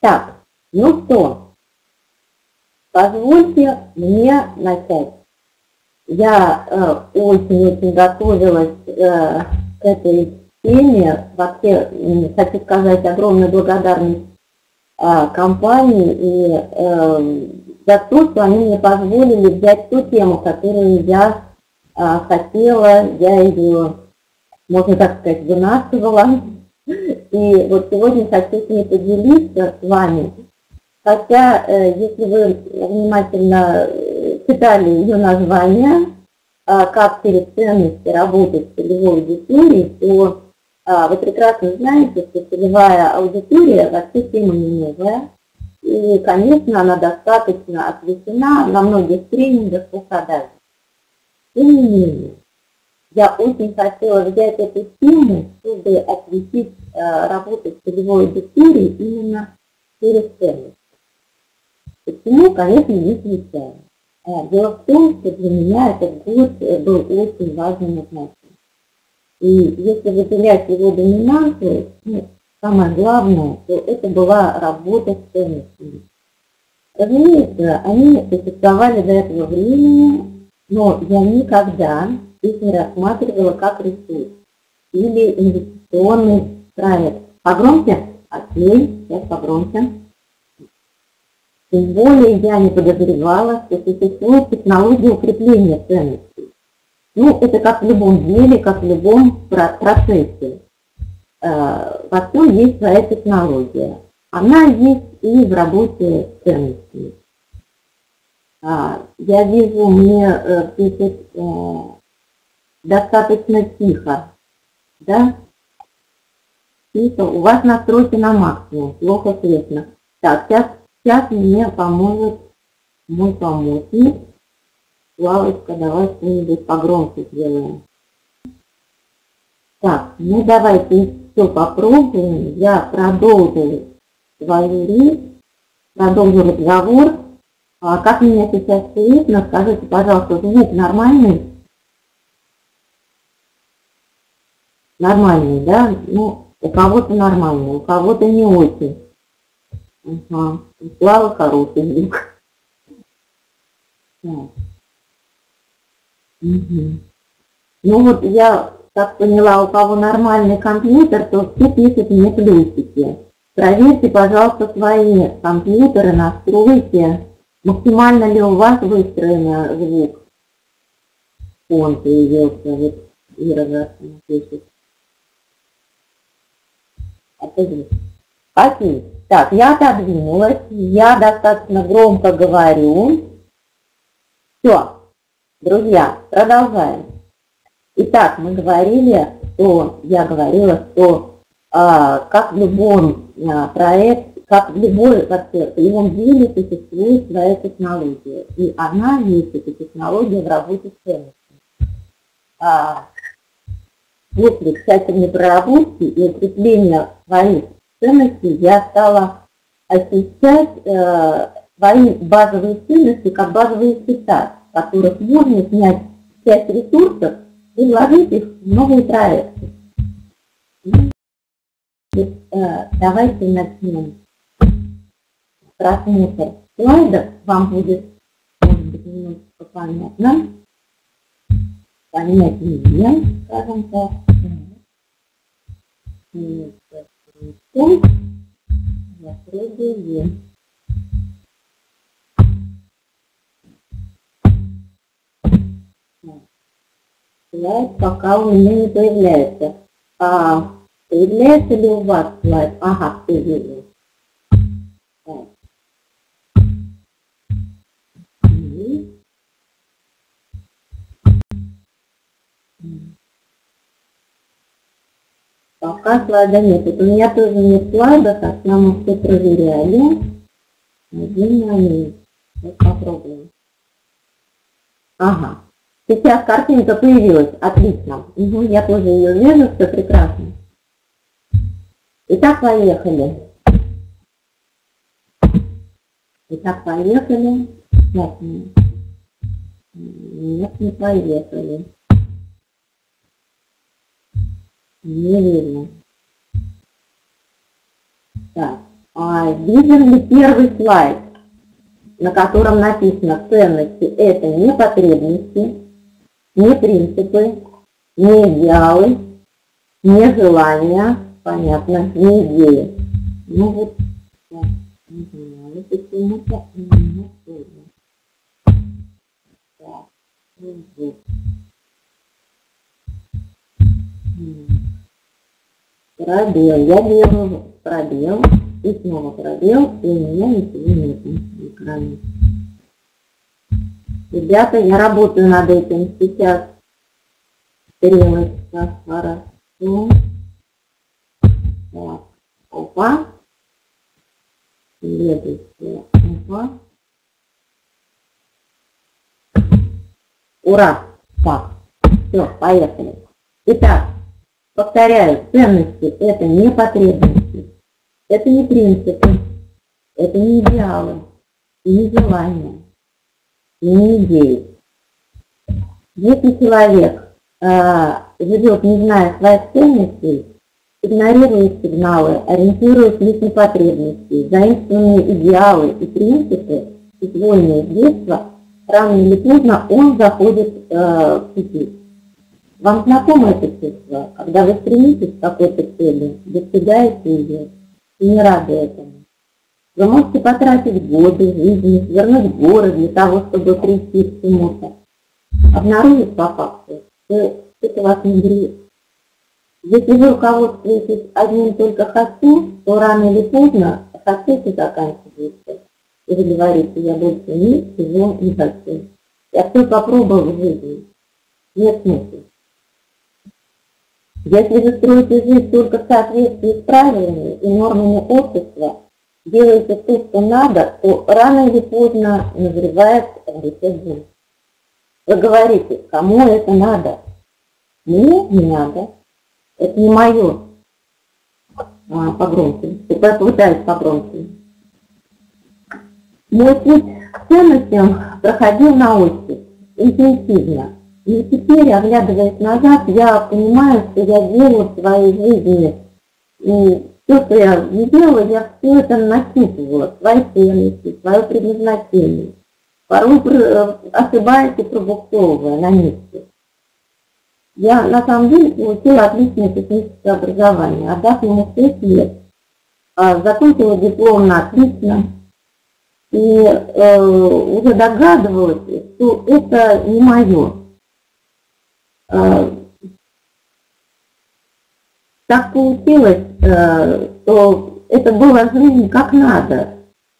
Так, ну что, позвольте мне начать. Я э, очень-очень готовилась э, к этой теме. Вообще, хочу сказать огромную благодарность э, компании и э, за то, что они мне позволили взять ту тему, которую я э, хотела, я ее, можно так сказать, вынашивала. И вот сегодня хочу с ней поделиться с вами. Хотя, э, если вы внимательно э, читали ее название, а, как перед ценности работать с целевой аудиторией, то а, вы прекрасно знаете, что целевая аудитория вообще тема не новая. И, конечно, она достаточно освещена на многих тренингах по продаже. Тем не менее, я очень хотела взять эту тему, чтобы осветить э, работу с целевой аудиторией именно через ценность. Почему, конечно, не случайно. Э, дело в том, что для меня этот год э, был очень важным и значимым. И если выделять его доминанту, ну, самое главное, то это была работа с ценностями. Разумеется, они существовали до этого времени, но я никогда их не рассматривала как ресурс или инвестиционный проект. Погромче? Окей, сейчас погромче. Тем более я не подозревала, что существует технология укрепления ценностей. Ну, это как в любом деле, как в любом процессе. Э, во всем есть своя технология. Она есть и в работе с ценностями. А, я вижу, мне э, пишет э, достаточно тихо, да? Тихо, у вас настройки на максимум, плохо слышно. Так, сейчас, сейчас мне поможет мой помощник. Славочка, давай что-нибудь погромче сделаем. Так, ну давайте все попробуем. Я продолжу свою речь, продолжу разговор. А как меня сейчас слышно, скажите, пожалуйста, звук нормальный? Нормальный, да? Ну, у кого-то нормальный, у кого-то не очень. Ага. Слава хороший звук. Угу. Ну вот я так поняла, у кого нормальный компьютер, то все пишут мне плюсики. Проверьте, пожалуйста, свои компьютеры, настройте, максимально ли у вас выстроен звук. Он появился, вот Ира пишет. Окей. Так, я отодвинулась, я достаточно громко говорю. Все, друзья, продолжаем. Итак, мы говорили, что я говорила, что а, как в любом а, проекте, как в любой вообще, в любом деле существует своя технология. И она есть, эта технология в работе с ценностью. А, После тщательной проработки и укрепления своих ценностей я стала ощущать э, свои базовые ценности как базовые счета, в которых можно снять часть ресурсов и вложить их в новые проекты. И, э, давайте начнем. Просмотр слайдов вам будет, может быть, немножко понятно понятнее, скажем так. Я пробую. Слайд пока у меня не появляется. А появляется ли у вас слайд? Ага, появился. Пока слайда нет. Это у меня тоже нет слайда, так нам все проверяли. Один момент. Вот попробуем. Ага. Сейчас картинка появилась. Отлично. Угу, я тоже ее вижу, все прекрасно. Итак, поехали. Итак, поехали. Нет, нет, не поехали. Не видно. Так, А, виден ли первый слайд, на котором написано ценности это не потребности, не принципы, не идеалы, не желания, понятно, не идеи. Ну вот, так, не знаю, почему-то именно тоже. Так, вот. Пробел. Я делаю пробел и снова пробел, и у меня ничего нет на экране. Ребята, я работаю над этим сейчас. Стрелочка, хорошо. Так, опа. Следующая, опа. Ура! Так, все, поехали. Итак, повторяю, ценности – это не потребности, это не принципы, это не идеалы, не желания, не идеи. Если человек э, живет, не зная своих ценностей, игнорирует сигналы, ориентируясь лишь на потребности, заимствованные идеалы и принципы, усвоенные с детства, рано или поздно он заходит э, в пути. Вам знакомо это чувство, когда вы стремитесь к какой-то цели, достигаете ее и не рады этому. Вы можете потратить годы жизни, свернуть горы для того, чтобы прийти к чему-то. Обнаружить по факту, что это вас не греет. Если вы руководствуетесь одним только «хочу», то рано или поздно «хотите» заканчивается. И вы говорите, я больше ничего не хочу. Я все попробовал в жизни. Нет смысла. Если вы строите жизнь только в соответствии с правилами и нормами общества, делаете то, что надо, то рано или поздно назревает рецепт Вы говорите, кому это надо? Мне не надо. Это не мое. А, погромче. Я пытаюсь погромче. Мой путь к ценностям проходил на ощупь, интенсивно. И теперь, оглядываясь назад, я понимаю, что я делаю в своей жизни. И все, что я не делала, я все это насчитывала, свои ценности, свое предназначение. Порой э, ошибаясь и пробуксовывая на месте. Я на самом деле получила отличное техническое образование, отдав ему 6 лет. А, закончила диплом на отлично, и э, уже догадывалась, что это не мое. Э, так получилось, э, что это было жизнь как надо.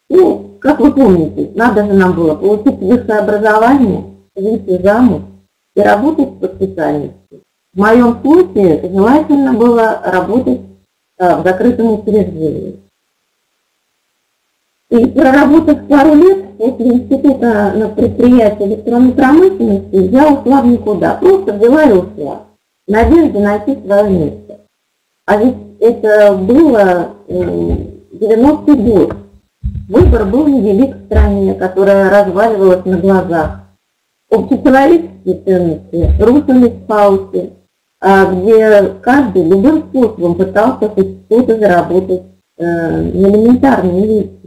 Ну, как вы помните, надо же нам было получить высшее образование, выйти замуж и работать по специальности. В моем случае желательно было работать э, в закрытом учреждении. И проработав пару лет после института на предприятии электронной промышленности, я ушла в никуда, просто взяла и ушла, надежде найти свое место. А ведь это было 90-й год. Выбор был невелик в стране, которая разваливалась на глазах. Общечеловеческие ценности рушились в хаосе, а где каждый любым способом пытался хоть что-то заработать э, на элементарные вещи.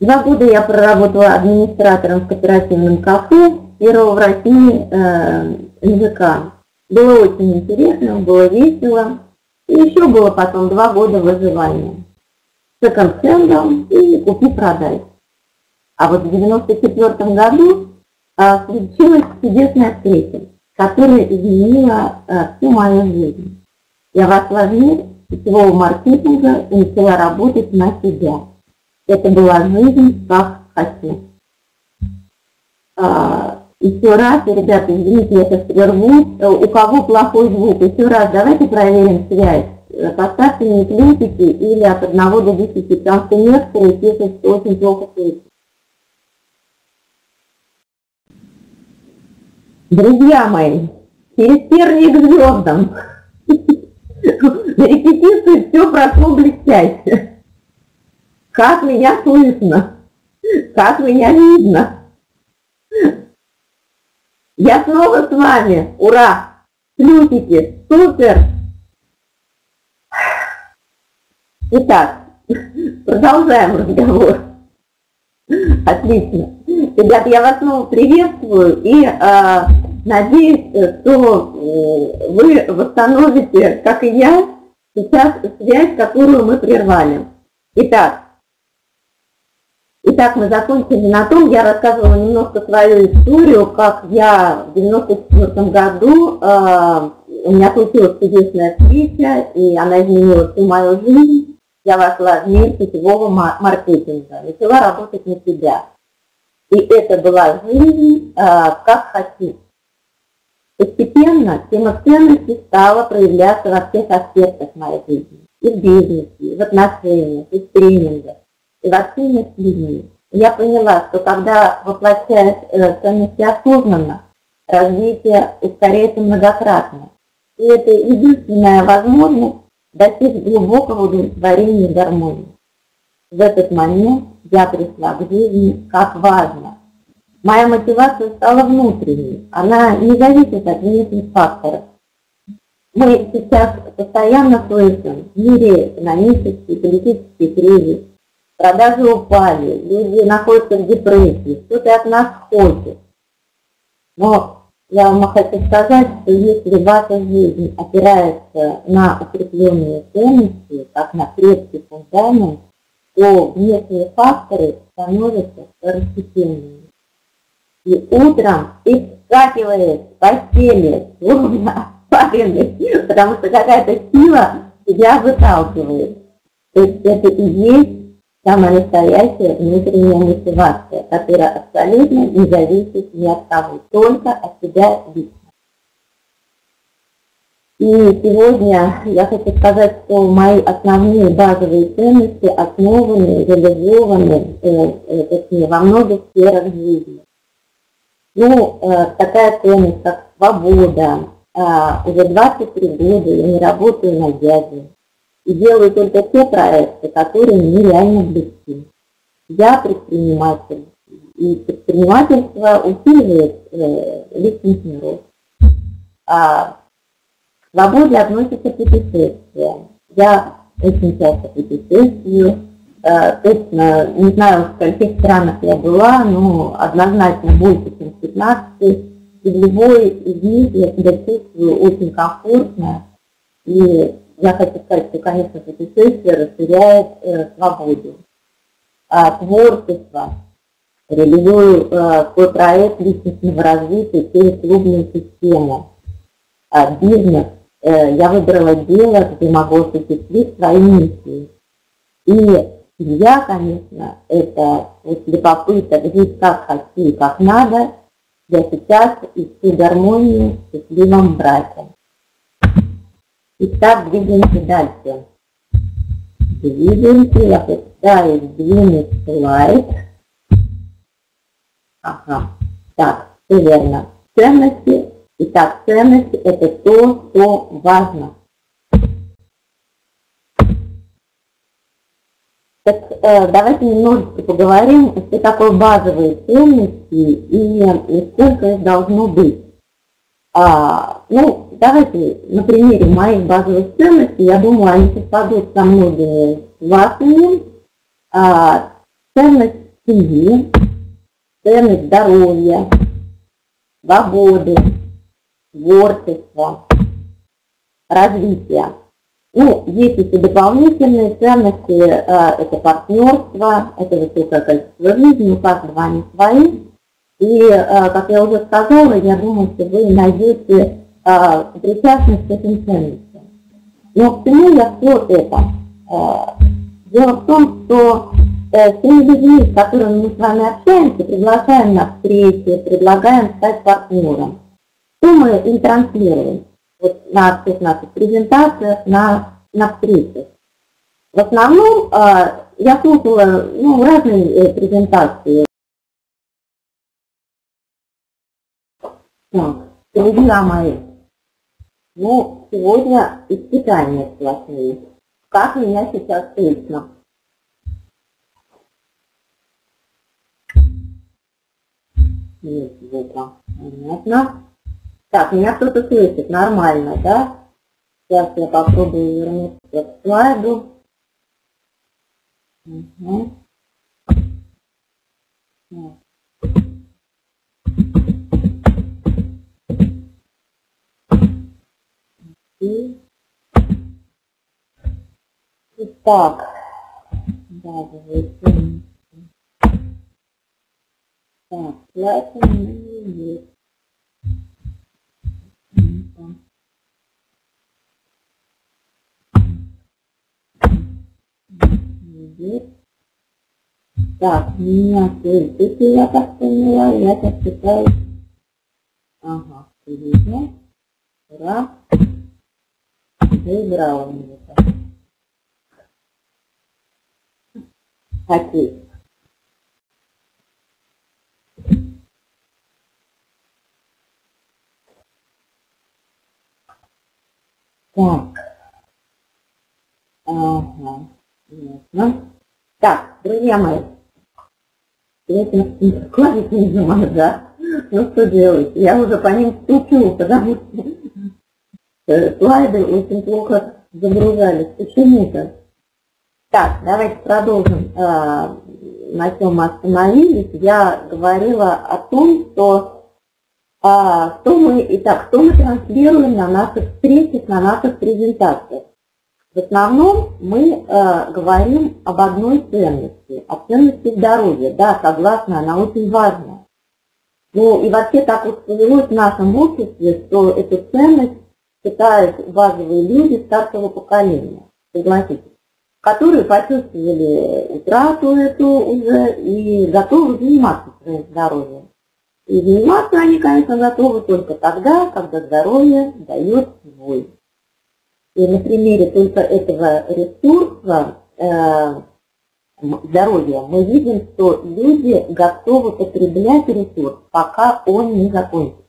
Два года я проработала администратором в кооперативном кафе первого в России э, МЖК. Было очень интересно, было весело. И еще было потом два года выживания. Секонд-хендом и купи-продай. А вот в 94 году э, случилась чудесная встреча, которая изменила э, всю мою жизнь. Я вошла в мир сетевого маркетинга и начала работать на себя. Это была жизнь, как хочу. А, еще раз, ребята, извините, я сейчас прерву. У кого плохой звук? Еще раз, давайте проверим связь. Поставьте мне плюсики или от 1 до 10, потому что некоторые пишут, что очень плохо слышат. Друзья мои, через тернии к звездам. На репетиции все прошло блестяще. Как меня слышно? Как меня видно? Я снова с вами. Ура! Плюсики. Супер! Итак, Продолжаем разговор. Отлично. Ребят, я вас снова приветствую и э, надеюсь, что вы восстановите, как и я, сейчас связь, которую мы прервали. Итак, Итак, мы закончили на том, я рассказывала немножко свою историю, как я в 94 году, э, у меня случилась чудесная встреча, и она изменила всю мою жизнь. Я вошла в мир сетевого маркетинга, начала работать на себя. И это была жизнь, э, как хочу. Постепенно тема ценности стала проявляться во всех аспектах моей жизни. И в бизнесе, и в отношениях, и в тренингах и с людьми. Я поняла, что когда воплощаешь э, ценности осознанно, развитие ускоряется многократно. И это единственная возможность достичь глубокого удовлетворения гармонии. В этот момент я пришла к жизни как важно. Моя мотивация стала внутренней, она не зависит от внешних факторов. Мы сейчас постоянно слышим в мире экономический, политический кризис, продажи упали, люди находятся в депрессии, что ты от нас хочешь. Но я вам хочу сказать, что если ваша жизнь опирается на укрепленные ценности, как на крепкий фундамент, то внешние факторы становятся второстепенными. И утром ты вскакиваешь в постели, словно паренный, потому что какая-то сила тебя выталкивает. То есть это и есть самая настоящая внутренняя мотивация, которая абсолютно не зависит ни от кого, только от себя лично. И сегодня я хочу сказать, что мои основные базовые ценности основаны, реализованы э, э, точнее, во многих сферах жизни. Ну, э, такая ценность, как свобода. Э, уже 23 года я не работаю на дяде и делаю только те проекты, которые мне реально близки. Я предприниматель, и предпринимательство усиливает э, личностный рост. А к свободе относится путешествие. Я очень часто путешествую, э, точно не знаю, в каких странах я была, но однозначно больше, чем в 15. И в любой из них я себя чувствую очень комфортно и я хочу сказать, что, конечно, путешествие расширяет э, свободу. А творчество. Реализую э, свой проект личностного развития через клубную систему. А бизнес. Э, я выбрала дело, где могу осуществить свои миссии. И я, конечно, это после попыток жить как хочу и как надо, я сейчас ищу гармонию с счастливым браком. Итак, двигаемся дальше. Двигаемся, я пытаюсь двинуть слайд. Ага, так, все верно. Ценности. Итак, ценности – это то, что важно. Так, э, давайте немножечко поговорим, что такое базовые ценности и, и сколько их должно быть. А, ну, давайте на примере моих базовых ценностей, я думаю, они совпадут со многими вашими. А, ценность семьи, ценность здоровья, свободы, творчества, развития. Ну, есть еще дополнительные ценности, а, это партнерство, это высокое качество жизни, у каждого они свои. И, а, как я уже сказала, я думаю, что вы найдете а, причастность к этим ценностям. Но к чему я все это? А, дело в том, что э, с теми людьми, с которыми мы с вами общаемся, приглашаем на встречи, предлагаем стать партнером. Что мы им транслируем вот на всех наших презентациях, на, на встречах? В основном я слушала ну, разные э, презентации. Друзья мои, ну, сегодня испытания сплошные. Как меня сейчас слышно? Нет звука. Понятно. Так, меня кто-то слышит, нормально, да? Сейчас я попробую вернуться к слайду. Угу. И... Итак, базовые Так, платим есть. Так, меня тут я так поняла, я так считаю. Ага, видно. Ура. Заиграла мне это. Так. Ага. Ясно. Так, друзья мои. Я этим клавиш не нажимаю, да? Ну что делать? Я уже по ним стучу, потому что слайды очень плохо загружались. Почему-то. Так, давайте продолжим. Э, на чем мы остановились. Я говорила о том, что а, что мы, итак, что мы транслируем на наших встречах, на наших презентациях. В основном мы э, говорим об одной ценности, о ценности здоровья. Да, согласна, она очень важна. Ну и вообще так вот повелось в нашем обществе, что эту ценность считают базовые люди старшего поколения, согласитесь, которые почувствовали утрату эту уже и готовы заниматься своим здоровьем. И заниматься они, конечно, готовы только тогда, когда здоровье дает свой. И на примере только этого ресурса э, здоровья мы видим, что люди готовы потреблять ресурс, пока он не закончится.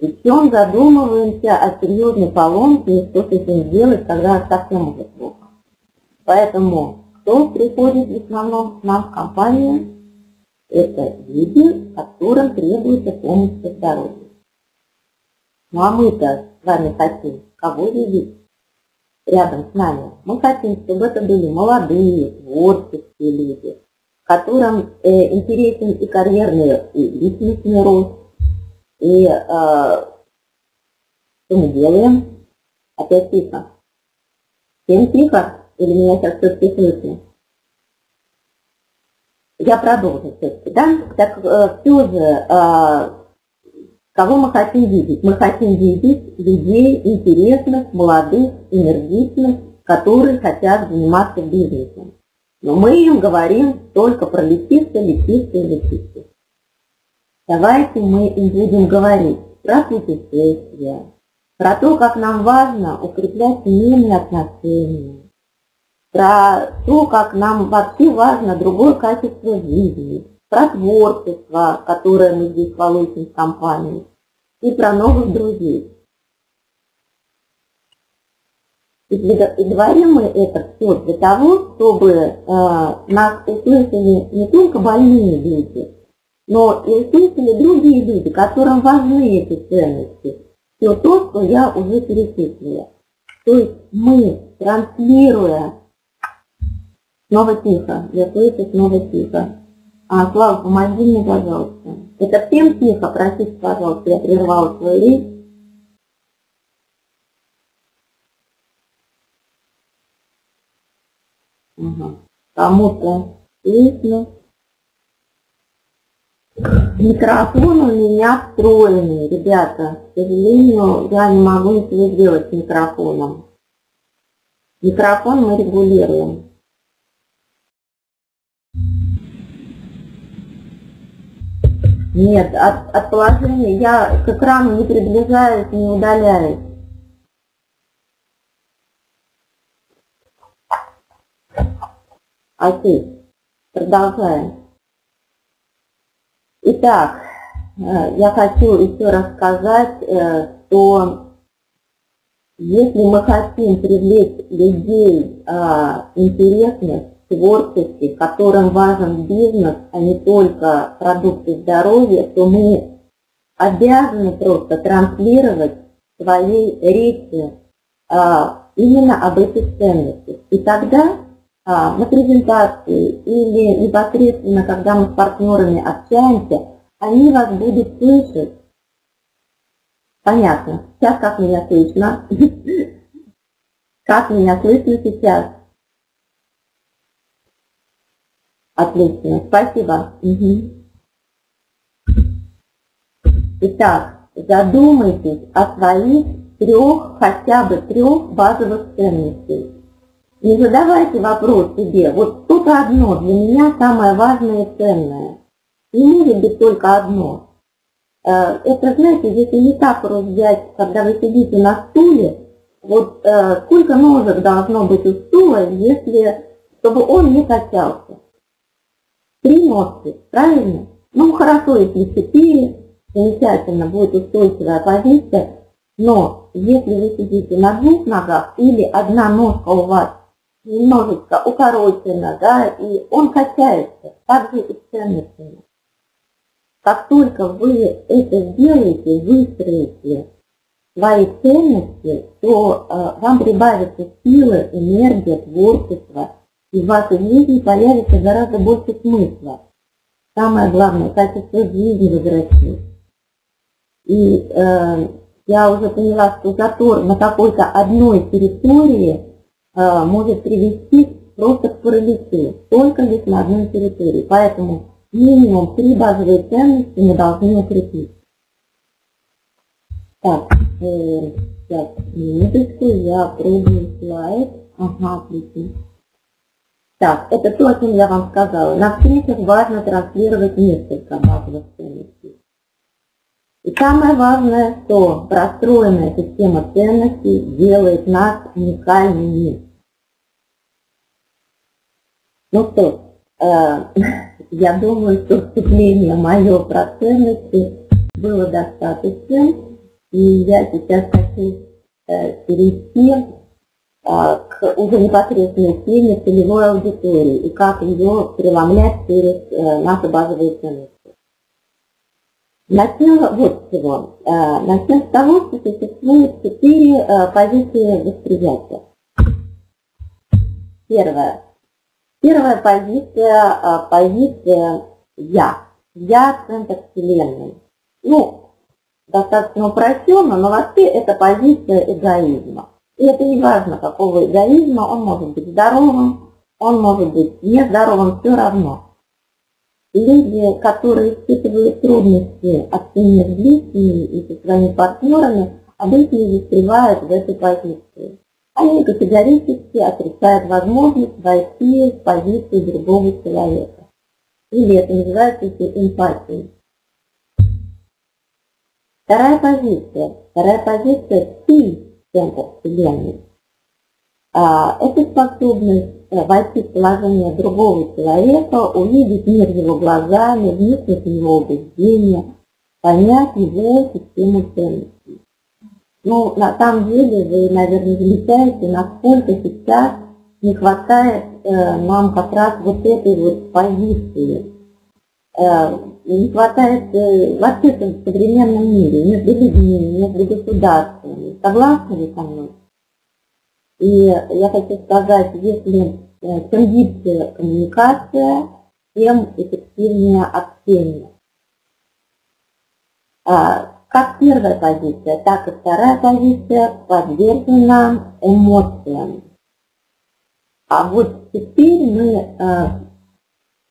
Причем задумываемся о серьезной поломке и что с этим делать, когда совсем уже плохо. Поэтому кто приходит в основном к нам в компанию, это люди, которым требуется помощь по здоровью. Ну а мы-то с вами хотим кого видеть рядом с нами? Мы хотим, чтобы это были молодые, творческие люди, которым э, интересен и карьерный, и личностный рост. И э, что мы делаем? Опять тихо. Всем тихо? Или меня сейчас все-таки слышно? Я продолжу все-таки, да? Так э, все же, э, кого мы хотим видеть? Мы хотим видеть людей интересных, молодых, энергичных, которые хотят заниматься бизнесом. Но мы им говорим только про летисты, летисты, летисты. Давайте мы им будем говорить про путешествия, про то, как нам важно укреплять семейные отношения, про то, как нам вообще важно другое качество жизни, про творчество, которое мы здесь получим в компании, и про новых друзей. И, говорим мы это все для того, чтобы э, нас услышали не только больные люди, но услышали другие люди, которым важны эти ценности. Все то, что я уже перечислила. То есть мы, транслируя Снова тихо. Я слышу, снова тихо. А, Слава, помоги мне, пожалуйста. Это всем тихо, простите, пожалуйста, я прервала свою речь. Ага. Кому-то слышно. Микрофон у меня встроенный, ребята. К сожалению, я не могу ничего сделать с микрофоном. Микрофон мы регулируем. Нет, от, от положения я к экрану не приближаюсь, не удаляюсь. Окей, продолжаем. Итак, э, я хочу еще рассказать, э, что если мы хотим привлечь людей а, интересных, творческих, которым важен бизнес, а не только продукты здоровья, то мы обязаны просто транслировать своей речи а, именно об этих ценностях. И тогда на презентации или непосредственно, когда мы с партнерами общаемся, они вас будут слышать. Понятно. Сейчас как меня слышно? Как меня слышно сейчас? Отлично, спасибо. Итак, задумайтесь о своих трех, хотя бы трех базовых ценностей. Не задавайте вопрос себе, вот что-то одно для меня самое важное и ценное. Не может быть только одно. Э, это, знаете, если так взять, когда вы сидите на стуле, вот э, сколько ножек должно быть у стула, если, чтобы он не качался? Три ножки, правильно? Ну, хорошо, если четыре, замечательно, будет устойчивая позиция, но если вы сидите на двух ногах или одна ножка у вас немножечко укорочена, да, и он качается, так же и с ценностями. Как только вы это сделаете, выстроите свои ценности, то э, вам прибавится сила, энергия, творчество, и в вашей жизни появится гораздо больше смысла. Самое главное, качество жизни возрастет. И э, я уже поняла, что затор на какой-то одной территории может привести просто к параличу, только лишь на одной территории. Поэтому минимум три базовые ценности мы должны укрепить. Так, э, сейчас, минуточку, я пробую слайд. Ага, отлично. Так, это то, о чем я вам сказала. На встречах важно транслировать несколько базовых ценностей. И самое важное, что простроенная система ценностей делает нас уникальными. Ну что, э, я думаю, что вступление мое про ценности было достаточно. И я сейчас хочу э, перейти э, к уже непосредственной теме целевой аудитории и как ее преломлять через э, наши базовые ценности. Начнем вот с чего. Э, начнем с того, что существует четыре э, позиции восприятия. Первая. Первая позиция, э, позиция «я». «Я» – центр Вселенной. Ну, достаточно упрощенно, но вообще это позиция эгоизма. И это не важно, какого эгоизма, он может быть здоровым, он может быть нездоровым, все равно люди, которые испытывают трудности общения с близкими и со своими партнерами, обычно застревают в этой позиции. Они категорически отрицают возможность войти в позицию другого человека. Или это называется эмпатией. Вторая позиция. Вторая позиция – ты, центр Вселенной. А, это способность войти в положение другого человека, увидеть мир его глазами, вникнуть в его убеждения, понять его систему ценностей. Ну, на самом деле, вы, наверное, замечаете, насколько сейчас не хватает э, нам как раз вот этой вот позиции. Э, не хватает э, вообще в современном мире, между людьми, между государствами. Согласны вы со мной? И я хочу сказать, если э, чем гибче коммуникация, тем эффективнее общение. А, как первая позиция, так и вторая позиция подвержена эмоциям. А вот теперь мы в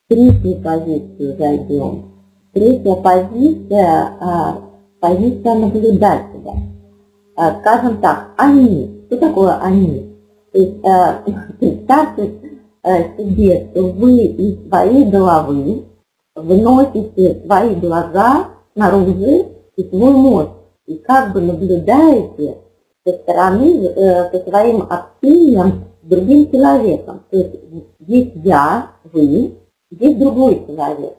третью позицию зайдем. Третья позиция, а, позиция наблюдателя. Скажем так, они что такое они? То есть э, представьте э, себе, что вы из своей головы вносите свои глаза снаружи и свой мозг. И как бы наблюдаете со стороны, э, со своим общением с другим человеком. То есть есть я, вы, есть другой человек.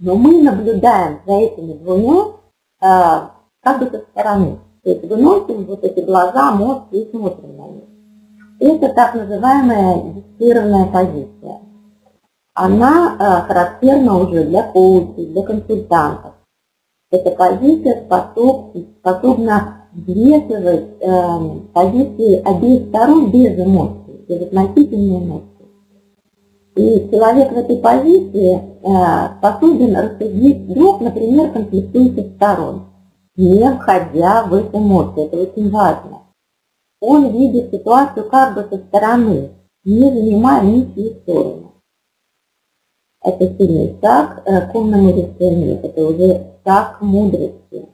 Но мы наблюдаем за этими двумя э, как бы со стороны. То есть выносим вот эти глаза, мозг и смотрим на них. Это так называемая диктированная позиция. Она э, характерна уже для коучей, для консультантов. Эта позиция способ, способна взвешивать э, позиции обеих сторон без эмоций, без относительной эмоций. И человек в этой позиции э, способен рассудить двух, например, конфликтующих сторон, не входя в эти эмоции. Это очень важно. Он видит ситуацию как бы со стороны, не занимая ничью сторону. Это сильный шаг э, к умному решению, это уже шаг к мудрости.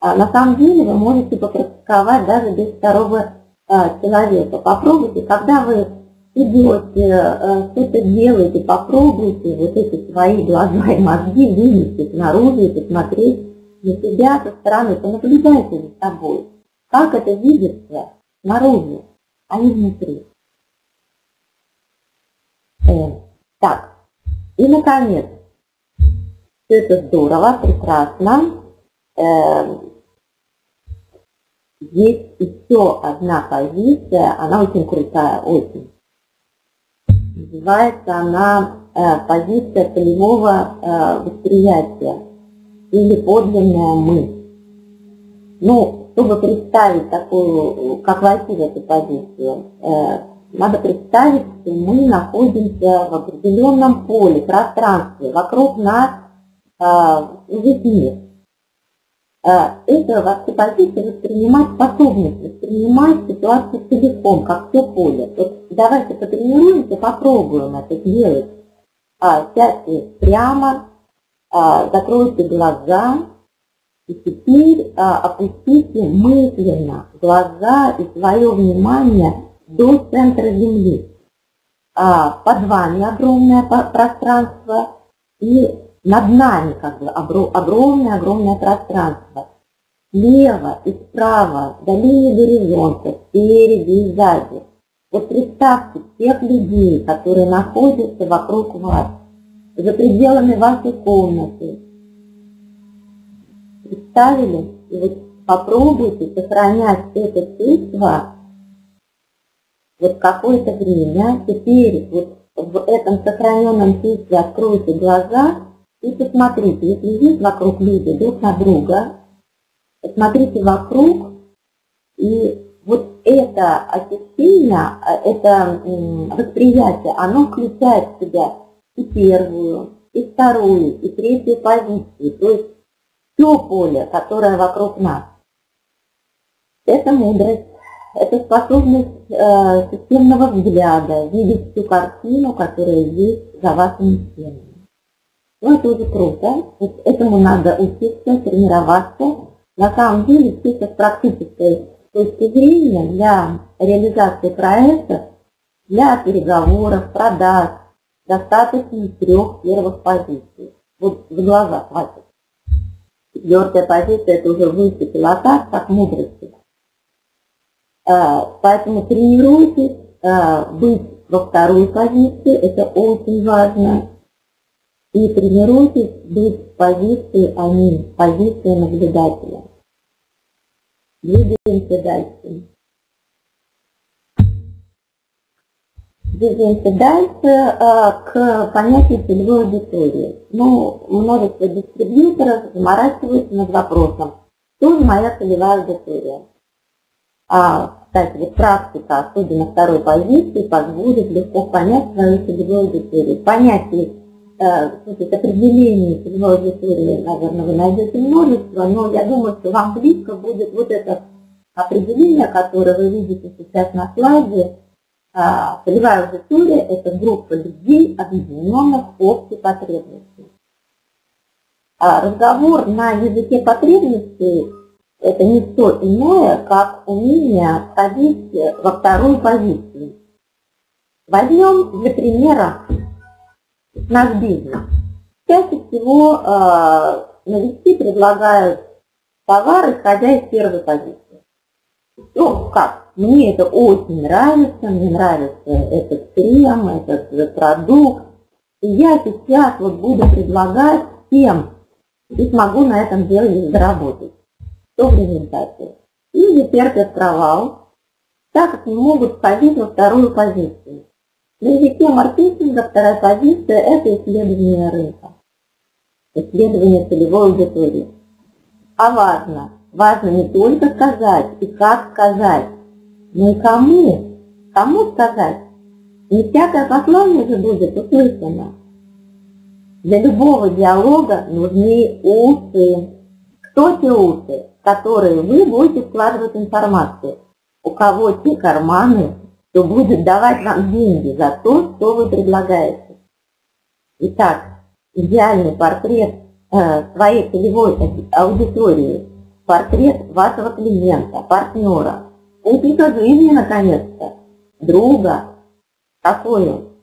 А на самом деле вы можете попрактиковать даже без второго а, человека. Попробуйте, когда вы идете, а, что-то делаете, попробуйте вот эти свои глаза и мозги вынести снаружи и посмотреть на себя со стороны, понаблюдайте за собой, как это видится снаружи, а не внутри. Э, так, и наконец, все это здорово, прекрасно. Э, есть еще одна позиция, она очень крутая, очень. Называется она э, позиция полевого э, восприятия или подлинная мы. Ну, чтобы представить такую, как войти в эту позицию, э, надо представить, что мы находимся в определенном поле, пространстве, вокруг нас э, весь мир. Э, это вообще позиция воспринимать способность, воспринимать ситуацию целиком, как все поле. Вот давайте потренируемся, попробуем это сделать. А, сядьте прямо, закройте глаза, и теперь а, опустите мысленно глаза и свое внимание до центра Земли. А, под вами огромное пространство и над нами как бы огромное-огромное пространство. Слева и справа, до линии горизонта, спереди и сзади. Вот представьте тех людей, которые находятся вокруг вас, за пределами вашей комнаты. Представили? И вот попробуйте сохранять это чувство вот какое-то время. Теперь вот в этом сохраненном чувстве откройте глаза и посмотрите, если есть вокруг люди друг на друга, посмотрите вокруг, и вот это ощущение, это восприятие, оно включает в себя и первую, и вторую, и третью позицию, то есть все поле, которое вокруг нас. Это мудрость, это способность э, системного взгляда, видеть всю картину, которая есть за вашими стенами. Ну, это уже круто. Вот этому надо учиться, тренироваться. На самом деле, чисто с практической точки зрения, для реализации проектов, для переговоров, продаж, достаточно трех первых позиций. Вот в глаза хватит. Четвертая позиция – это уже высший пилотаж, как мудрости. А, поэтому тренируйтесь а, быть во второй позиции, это очень важно и тренируйтесь быть в позиции они, в позиции наблюдателя. Двигаемся дальше. Двигаемся дальше а, к понятию целевой аудитории. Ну, множество дистрибьюторов заморачиваются над вопросом, что же моя целевая аудитория. А, кстати, вот практика, особенно второй позиции, позволит легко понять свою целевую аудиторию. Понятие значит, э, определений целевой аудитории, наверное, вы найдете множество, но я думаю, что вам близко будет вот это определение, которое вы видите сейчас на слайде. А, целевая аудитория – это группа людей, объединенных общей потребностью. А разговор на языке потребностей – это не что иное, как умение входить во вторую позицию. Возьмем для примера наш бизнес. Чаще всего э, новички предлагают товар, исходя из первой позиции. Ну, как? Мне это очень нравится, мне нравится этот крем, этот продукт. И я сейчас вот буду предлагать всем, и смогу на этом деле заработать. Что в результате? Люди терпят провал, так как не могут входить во вторую позицию. На языке маркетинга вторая позиция – это исследование рынка, исследование целевой аудитории. А важно, важно не только сказать и как сказать, но и кому, кому сказать. Не всякое послание же будет услышано. Для любого диалога нужны усы. Кто те усы, которые вы будете вкладывать информацию? У кого те карманы, кто будет давать вам деньги за то, что вы предлагаете? Итак, идеальный портрет э, своей целевой аудитории, портрет вашего клиента, партнера, жизни, наконец-то, друга, он?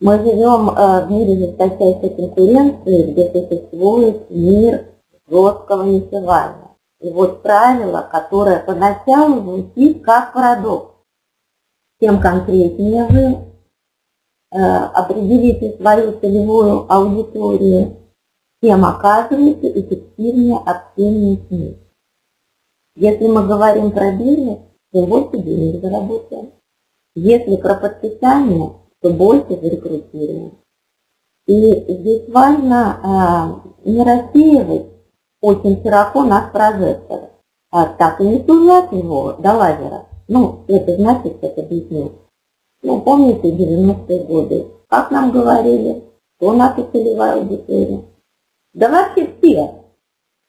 Мы живем э, в мире жесточайшей конкуренции, где существует мир жесткого несывания. И вот правило, которое поначалу звучит как парадокс. Тем конкретнее вы э, определите свою целевую аудиторию, тем оказываете эффективнее общение с ней. Если мы говорим про бизнес, тем больше денег заработаем. Если про подписание, то больше зарекрутируем. И здесь важно а, не рассеивать очень широко наш прожектор, а так и не сужать его до лазера. Ну, это значит, как объясню. Ну, помните 90-е годы, как нам говорили, кто наша целевая аудитория? Да вообще все.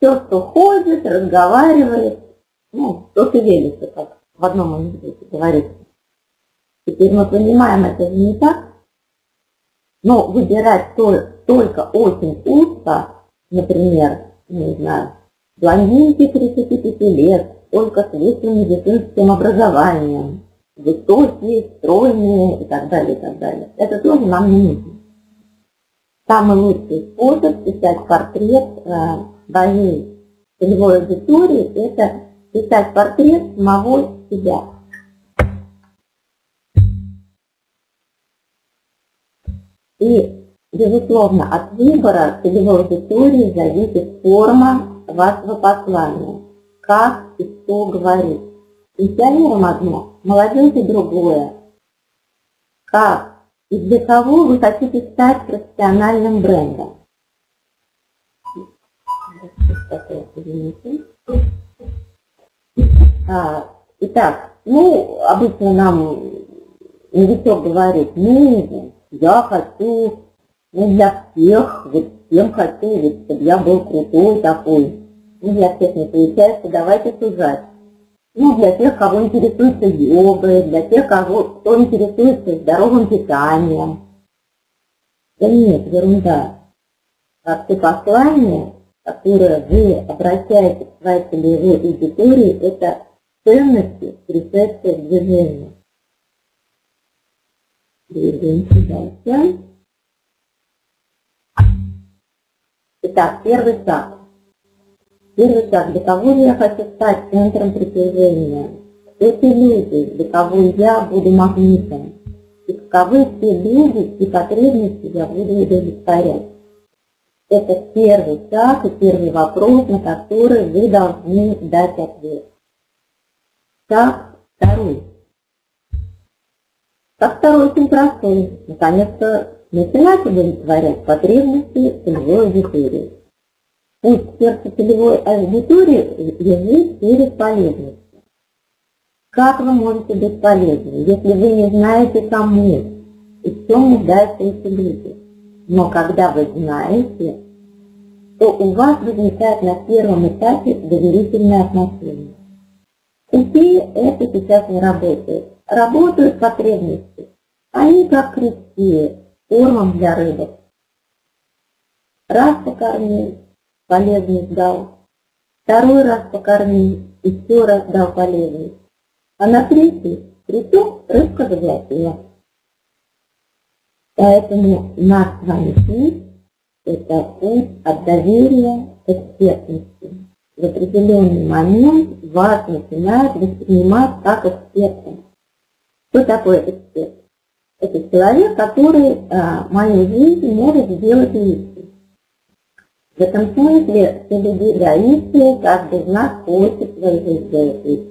Все, кто ходит, разговаривает, ну, кто шевелится, как в одном анекдоте говорится. Теперь мы понимаем, это же не так. Но выбирать только очень узко, например, не знаю, блондинки 35 лет, только с высшим медицинским образованием, высокие, стройные и так далее, и так далее. Это тоже нам не нужно. Самый лучший способ писать портрет э, своей целевой аудитории – это писать портрет самого себя. И, безусловно, от выбора целевой аудитории зависит форма вашего послания, как и что говорить. Пенсионерам одно, молодежи другое. Как и для кого вы хотите стать профессиональным брендом. А, итак, ну, обычно нам новичок говорит, ну, я хочу, ну, для всех, вот всем хочу, вот, чтобы я был крутой такой. Ну, для всех не получается, давайте сужать. Ну, для тех, кого интересуется йогой, для тех, кого, кто интересуется здоровым питанием. Да нет, ерунда. А все послания, которые вы обращаете к своей целевой аудитории, это ценности, пришедшие в движение. Двигаемся дальше. Итак, первый шаг. Первый шаг. Для кого я хочу стать центром притяжения? Эти люди, для кого я буду магнитом? И каковы те люди и потребности я буду удовлетворять? Это первый шаг и первый вопрос, на который вы должны дать ответ. Шаг второй. Как второй очень простой. Наконец-то начинать удовлетворять потребности целевой аудитории. Пусть сердце целевой аудитории лежит через полезность. Как вы можете быть полезны, если вы не знаете кому и в чем нуждаются эти люди? Но когда вы знаете, то у вас возникает на первом этапе доверительные отношения. Идеи это сейчас не работает. Работают потребности. Они как крючки, кормом для рыбок. Раз покормил, полезность дал. Второй раз покормил, еще раз дал полезность. А на третий крючок рыбка заглотила. Поэтому наш с вами путь – это путь от доверия к экспертности. В определенный момент вас начинают воспринимать как эксперта. Кто такой эксперт? Это человек, который а, мою жизнь может сделать лучше. В этом смысле все люди эгоисты, каждый из нас хочет свою жизнь сделать лучше.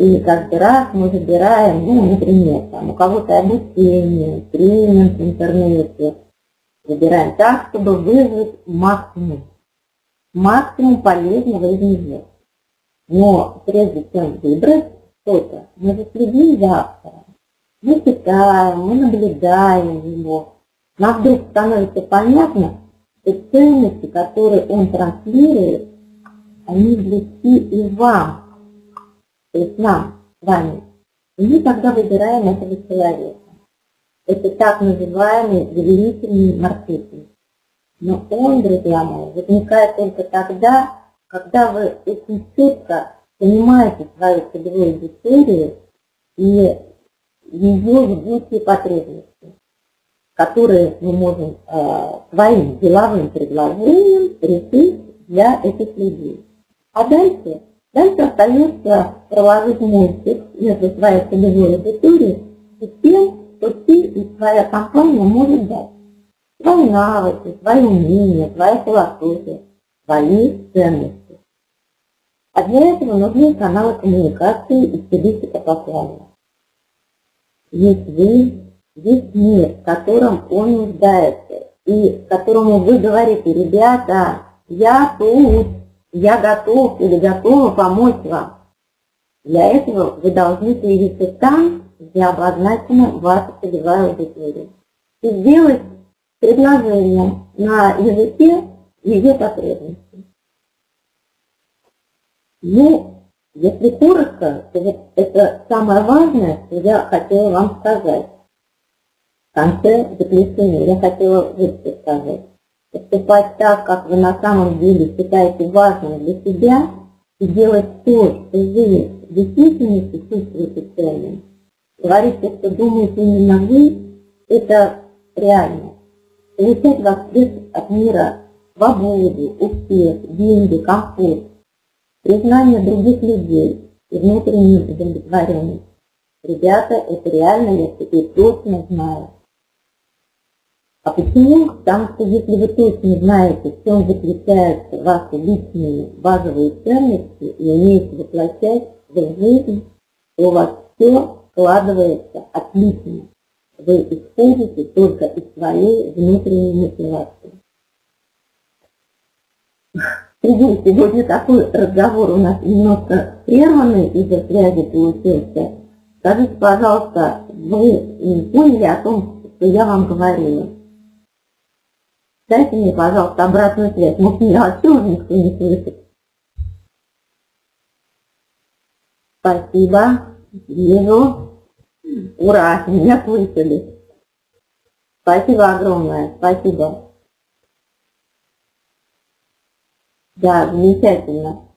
И каждый раз мы забираем, ну, например, там, у кого-то обучение, тренинг в интернете, выбираем так, чтобы вызвать максимум, максимум полезного из него. Но прежде чем выбрать, что-то, мы следим за автором. Мы читаем, мы наблюдаем его. Нам вдруг становится понятно, что ценности, которые он транслирует, они близки и вам, то есть нам вами. Мы тогда выбираем этого человека. Это так называемый доверительный маркетинг. Но он, друзья мои, возникает только тогда, когда вы очень четко понимаете свою целевую аудиторию и ее ведущие потребности, которые мы можем э, своим деловым предложением решить для этих людей. А дальше, дальше остается проложить мостик между своей целевой аудиторией и тем, что ты и твоя компания может дать. Свои навыки, свои умения, свои философии, свои ценности. А для этого нужны каналы коммуникации и стилистика послания. Есть вы, есть мир, в котором он нуждается, и которому вы говорите, ребята, я тут, я готов или готова помочь вам. Для этого вы должны появиться там, где обозначена ваша целевая аудитория. И сделать предложение на языке ее потребностей. Ну, если коротко, то вот это самое важное, что я хотела вам сказать. В конце заключения я хотела вот сказать. Поступать так, как вы на самом деле считаете важным для себя, и делать то, что вы в действительности чувствуете ценным. Говорить то, что думаете именно вы, это реально. Получать вас от мира свободу, успех, деньги, комфорт признание других людей и внутреннюю удовлетворенность. Ребята, это реально я теперь точно знаю. А почему? Потому что если вы точно знаете, в чем заключаются ваши личные базовые ценности и умеете воплощать в жизнь, то у вас все складывается отлично. Вы исходите только из своей внутренней мотивации. Сергей, сегодня такой разговор у нас немножко прерванный из-за связи получился. Скажите, пожалуйста, вы поняли о том, что я вам говорила? Дайте мне, пожалуйста, обратную связь. Может, меня вообще уже никто не слышит. Спасибо. Вижу. Ура, меня слышали. Спасибо огромное. Спасибо. Да, замечательно.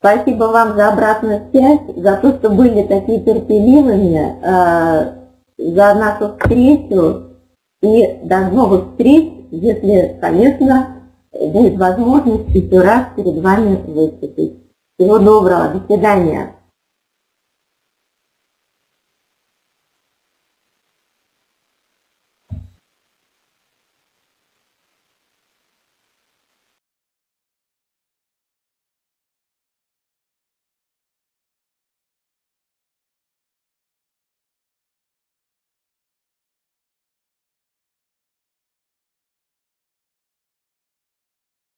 Спасибо вам за обратную связь, за то, что были такие терпеливыми, э, за нашу встречу и до новых встреч, если, конечно, будет возможность еще раз перед вами выступить. Всего доброго, до свидания.